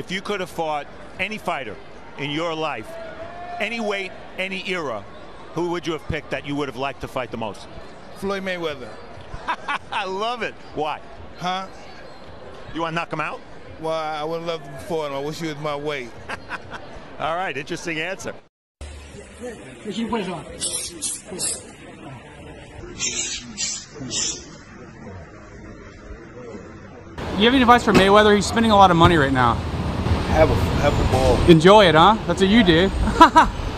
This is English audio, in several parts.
if you could have fought any fighter in your life, any weight, any era, who would you have picked that you would have liked to fight the most? Floyd Mayweather. I love it. Why? Huh? You want to knock him out? Well, I would love to before him. I wish he was my weight. All right, interesting answer. You have any advice for Mayweather? He's spending a lot of money right now. Have a have a ball. Enjoy it, huh? That's what you do.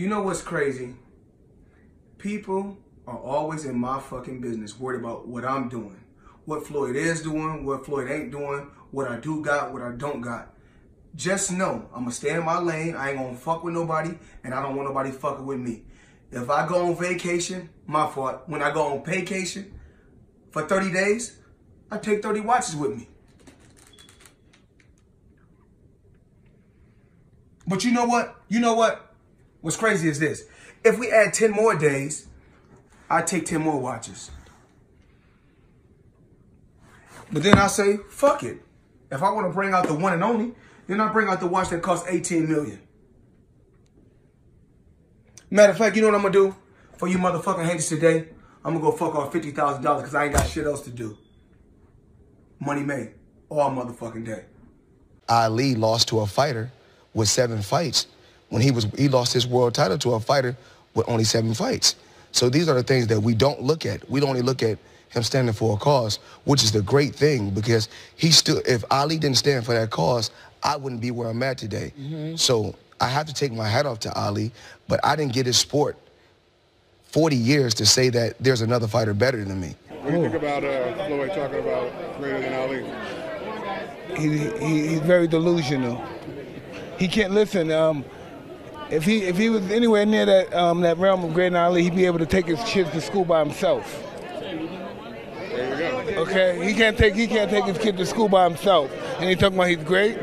You know what's crazy? People are always in my fucking business, worried about what I'm doing, what Floyd is doing, what Floyd ain't doing, what I do got, what I don't got. Just know I'm gonna stay in my lane. I ain't gonna fuck with nobody, and I don't want nobody fucking with me. If I go on vacation, my fault. When I go on vacation for 30 days, I take 30 watches with me. But you know what? You know what? What's crazy is this. If we add 10 more days, I take 10 more watches. But then I say, fuck it. If I want to bring out the one and only, then I bring out the watch that costs 18 million. Matter of fact, you know what I'm gonna do for you motherfucking haters today? I'm gonna go fuck off $50,000 because I ain't got shit else to do. Money made all motherfucking day. Ali lost to a fighter with seven fights when he was he lost his world title to a fighter with only seven fights. So these are the things that we don't look at. We don't only look at him standing for a cause, which is the great thing because he still if Ali didn't stand for that cause, I wouldn't be where I'm at today. So I have to take my hat off to Ali, but I didn't get his sport 40 years to say that there's another fighter better than me. What do you think about uh, Floyd talking about greater than Ali? He, he he's very delusional. He can't listen. Um, if he if he was anywhere near that um, that realm of great Ali, he'd be able to take his kids to school by himself. There you go. Okay, he can't take he can't take his kid to school by himself, and he talking about he's great.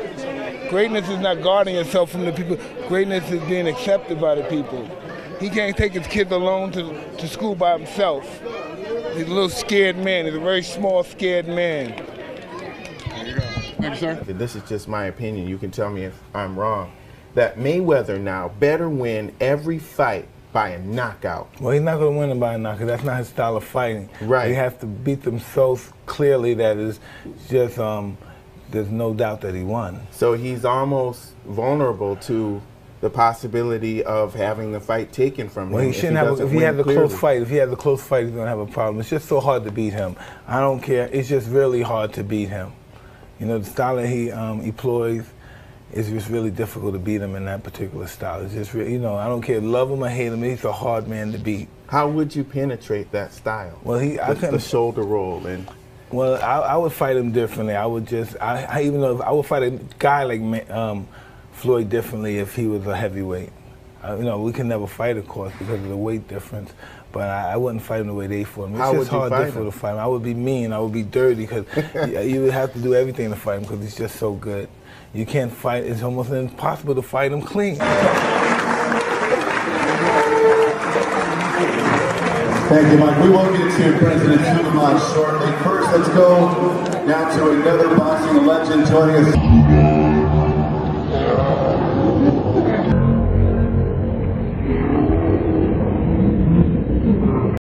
Greatness is not guarding yourself from the people. Greatness is being accepted by the people. He can't take his kids alone to, to school by himself. He's a little scared man. He's a very small, scared man. There you go. Thank you, sir. this is just my opinion. You can tell me if I'm wrong. That Mayweather now better win every fight by a knockout. Well, he's not going to win them by a knockout. That's not his style of fighting. Right. He has to beat them so clearly that it's just um, there's no doubt that he won. So he's almost vulnerable to the possibility of having the fight taken from him. Well, him. he shouldn't have. doesn't If he had the close fight, if he has a close fight, he's gonna have a problem. It's just so hard to beat him. I don't care. It's just really hard to beat him. You know, the style that he um, employs is just really difficult to beat him in that particular style. It's just, really, you know, I don't care. Love him or hate him, he's a hard man to beat. How would you penetrate that style? Well, he, I couldn't. the shoulder roll and Well, I, I would fight him differently. I would just, I, I even though I would fight a guy like um, Floyd differently if he was a heavyweight. Uh, you know, we can never fight, of course, because of the weight difference. But I, I wouldn't fight him the way they fought him. It's How just would hard, fight difficult to fight him. I would be mean. I would be dirty because you would have to do everything to fight him because he's just so good. You can't fight. It's almost impossible to fight him clean. Thank you, Mike. We will get to President Schumann shortly. First, let's go now to another boxing legend joining us.